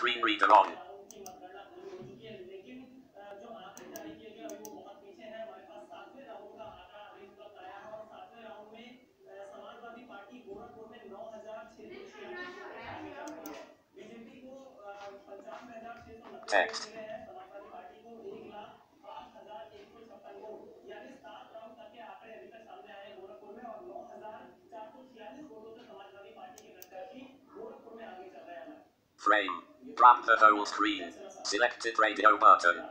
Screen reader on. Text. Frame. Grab the whole screen. Selected radio button.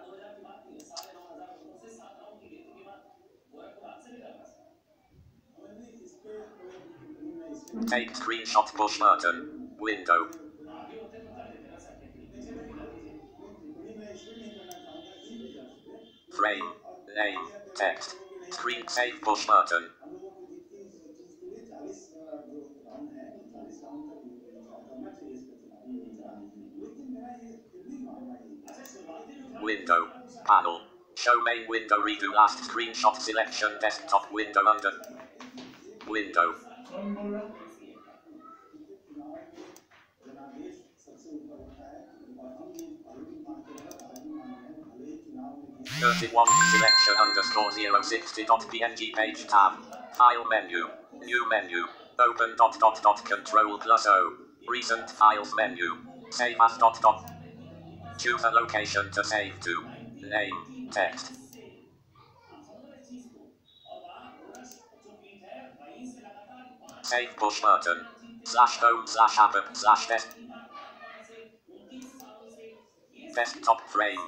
Take screenshot push button. Window. Frame. Name. Text. Screen save push button. Window. Panel. Show main window redo last screenshot selection desktop window under. Window. Thirty-one selection underscore zero sixty dot png page tab. File menu. New menu. Open dot dot dot control plus O. Recent files menu. Save as dot dot. Choose a location to save to. Name. Text. Save push button. Slash home slash app slash desk. Desktop frame.